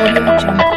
我也很强